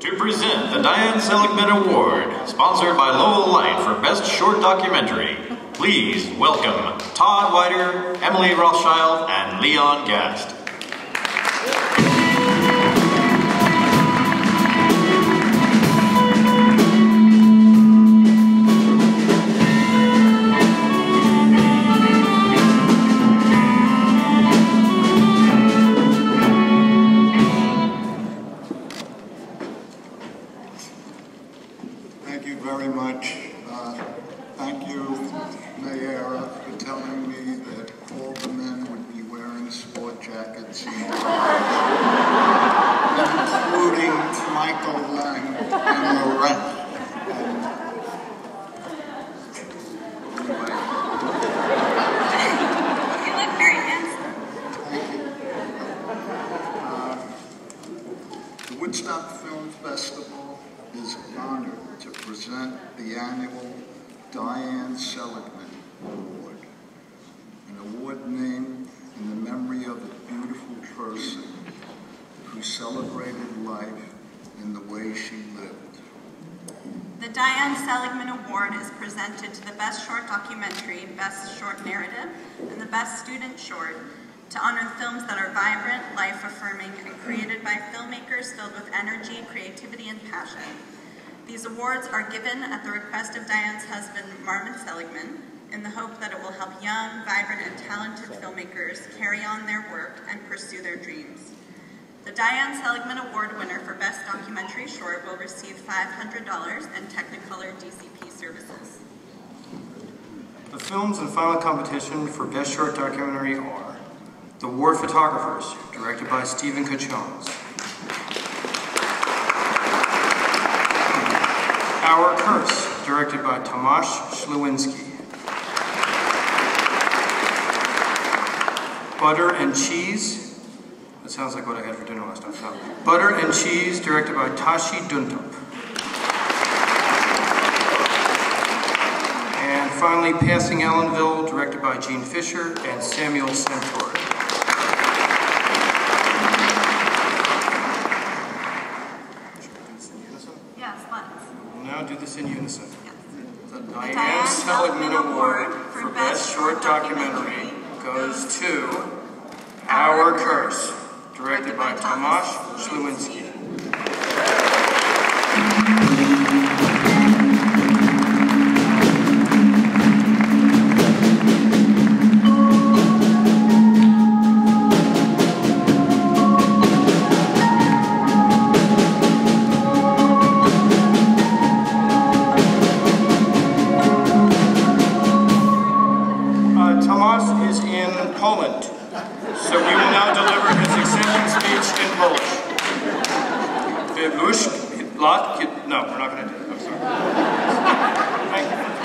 To present the Diane Seligman Award, sponsored by Lowell Light for Best Short Documentary, please welcome Todd Wider, Emily Rothschild, and Leon Gast. Thank you very much. Uh, Thank you, Meira, for telling me that all the men would be wearing sport jackets, including Michael Lang and Lorette. And You look very handsome. thank you. Uh, The Woodstock Film Festival is honored to present the annual Diane Seligman Award, an award named in the memory of a beautiful person who celebrated life in the way she lived. The Diane Seligman Award is presented to the Best Short Documentary, Best Short Narrative, and the Best Student Short to honor films that are vibrant, life-affirming, and created by filmmakers filled with energy, creativity, and passion. These awards are given at the request of Diane's husband, Marvin Seligman, in the hope that it will help young, vibrant, and talented filmmakers carry on their work and pursue their dreams. The Diane Seligman Award winner for Best Documentary Short will receive $500 in Technicolor DCP services. The films in final competition for Best Short Documentary are The War Photographers, directed by Stephen Kachons. Our Curse, directed by Tomasz Sliwinski. Butter and Cheese, that sounds like what I had for dinner last night. Butter and Cheese, directed by Tashi Duntup. And finally, Passing Ellenville, directed by Gene Fisher and Samuel Santori. Now do this in unison. Yes. The Diane Diane Seligman Award for Best Short Documentary goes to Our Curse, directed by Tomasz Sliwinski. in Poland. So we will now deliver his acceptance speech in Polish. Wybuszk, Lot, no, we're not going to do it. I'm sorry.